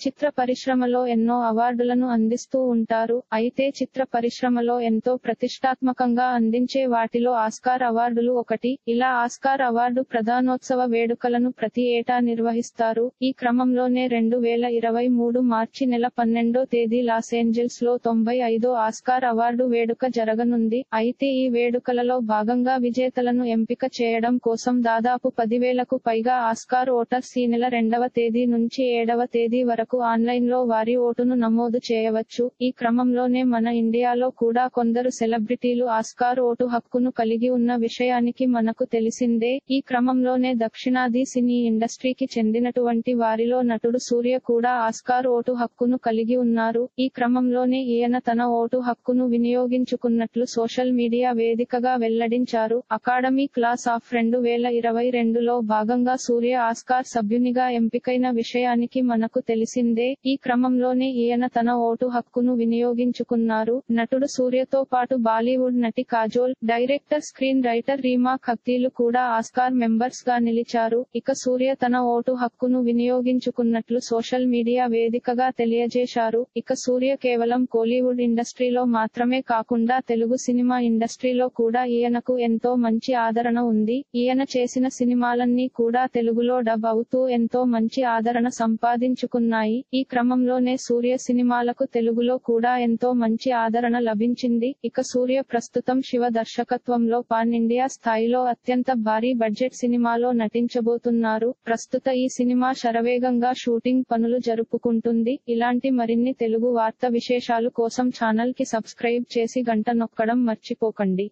చిత్ర పరిశ్రమలో ఎన్నో అవార్డులను అందిస్తూ ఉంటారు. అయితే చిత్ర పరిశ్రమలో ఎంతో ప్రతిష్టాత్మకంగా అందించే వాటిలో ఆస్కార్ అవార్డులు ఒకటి. ఇలా ఆస్కార్ అవార్డు ప్రధానోత్సవ వేడుకలను ప్రతి ఏటా నిర్వహిస్తారు. ఈ క్రమంలోనే రెండు వేల ఇరవై మూడు మార్చి నెల పన్నెండో తేదీ లాస్ ఏంజల్స్లో తొంభై ఐదో ఆస్కార్ అవార్డు వేడుక జరగనుంది. అయితే ఈ వేడుకలలో భాగంగా విజేతలను ఎంపిక చేయడం కోసం దాదాపు పదివేలకు పైగా ఆస్కార్ ఓటర్స్ ఈ నెల రెండవ తేదీ నుంచి ఏడవ తేదీ వరకు ఆన్లైన్లో వారి ఓటును నమోదు చేయవచ్చు. ఈ క్రమంలోనే మన ఇండియాలో కూడా కొందరు సెలబ్రిటీలు ఆస్కార్ ఓటు హక్కును కలిగి ఉన్న విషయానికి మనకు తెలిసిందే. ఈ క్రమంలోనే దక్షిణాది సినీ ఇండస్ట్రీకి చెందినటువంటి వారిలో నటుడు సూర్య కూడా ఆస్కార్ ఓటు హక్కును కలిగి ఉన్నారు. ఈ క్రమంలోనే ఈయన తన ఓటు హక్కును వినియోగించుకున్నట్లు సోషల్ మీడియా వేదికగా వెల్లడించారు. అకాడమీ క్లాస్ ఆఫ్ రెండు వేల ఇరవై రెండులో భాగంగా సూర్య ఆస్కార్ సభ్యునిగా ఎంపికైన విషయానికి మనకు తెలిసి తెలిసిందే ఈ క్రమంలోనే ఈయన తన ఓటు హక్కును వినియోగించుకున్నారు. నటుడు సూర్యతో పాటు బాలీవుడ్ నటి Kajol director screen writer Reema ఖక్తీలు కూడా ఆస్కార్ మెంబర్స్గా నిలిచారు. ఇక సూర్య తన ఓటు హక్కును వినియోగించుకున్నట్లు సోషల్ మీడియా వేదికగా తెలియజేశారు. ఇక సూర్య కేవలం కోలీవుడ్ ఇండస్ట్రీలో మాత్రమే కాకుండా తెలుగు సినిమా ఇండస్ట్రీలో కూడా ఈయనకు ఎంతో మంచి ఆదరణ ఉంది. ఈయన చేసిన సినిమాలన్నీ కూడా తెలుగులో డబ్ అవుతూ ఎంతో మంచి ఆదరణ సంపాదించుకున్నాయి. ఈ క్రమంలోనే సూర్య సినిమాలకు తెలుగులో కూడా ఎంతో మంచి ఆదరణ లభించింది. ఇక సూర్య ప్రస్తుతం శివ దర్శకత్వంలో పాన్ ఇండియా స్థాయిలో అత్యంత భారీ బడ్జెట్ సినిమాలో నటించబోతున్నారు. ప్రస్తుత ఈ సినిమా శరవేగంగా షూటింగ్ పనులు జరుపుకుంటుంది. ఇలాంటి మరిన్ని తెలుగు వార్త విశేషాలు కోసం ఛానల్కి సబ్స్క్రైబ్ చేసి గంట నొక్కడం మర్చిపోకండి.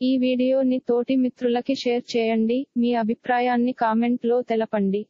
ఈ వీడియోని తోటి మిత్రులకి షేర్ చేయండి. మీ అభిప్రాయాన్ని కామెంట్లో తెలపండి.